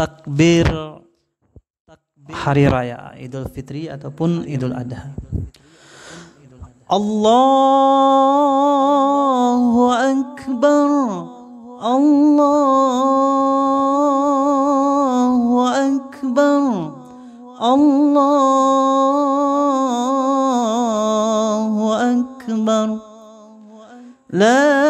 takbir hari raya Idul Fitri ataupun Idul Adha. Allahu Akbar. Allahu Akbar. Allahu Akbar. La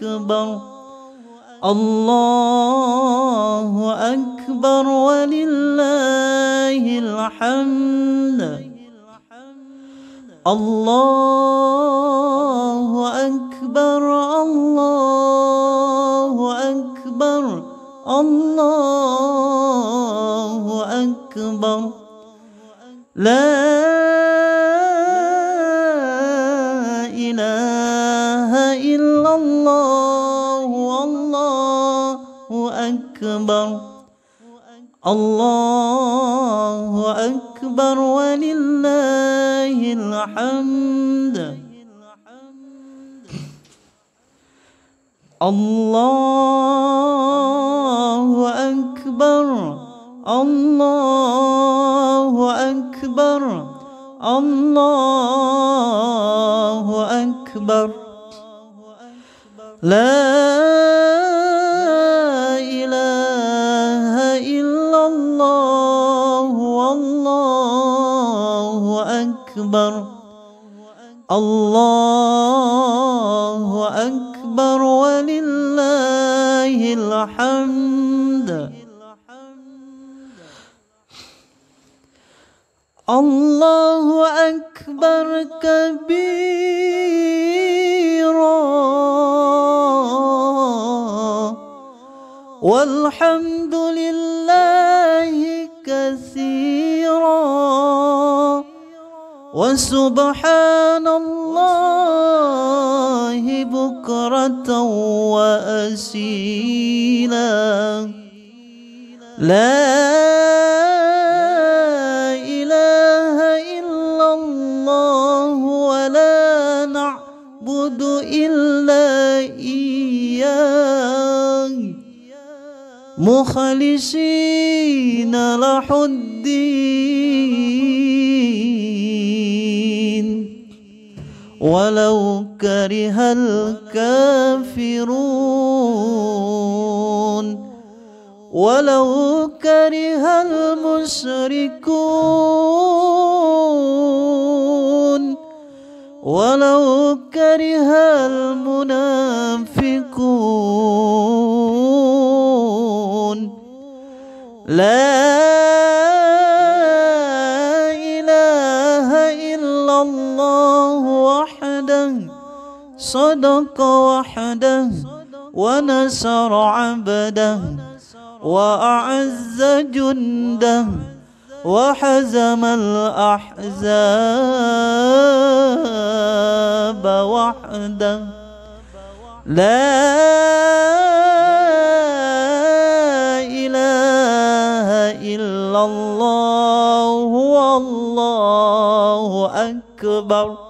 أكبر. الله أكبر ولله الحمد. الله أكبر الله أكبر الله أكبر. لا أكبر. الله أكبر ولله الحمد. الله أكبر. الله أكبر. الله أكبر. لا أكبر. الله أكبر ولله الحمد. الله أكبر كبيرا. والحمد لله كثيرا. وسبحان الله بكرة وأسيلا. لا إله إلا الله ولا نعبد إلا إياه. مخلصين له الدين. ولو كره الكافرون. ولو كره المشركون. ولو كره المنافقون. لا صدق وحده ونصر عبده وأعز جنده وحزم الأحزاب وحده. لا إله إلا الله والله أكبر.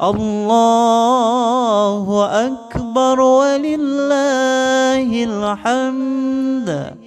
الله أكبر ولله الحمد.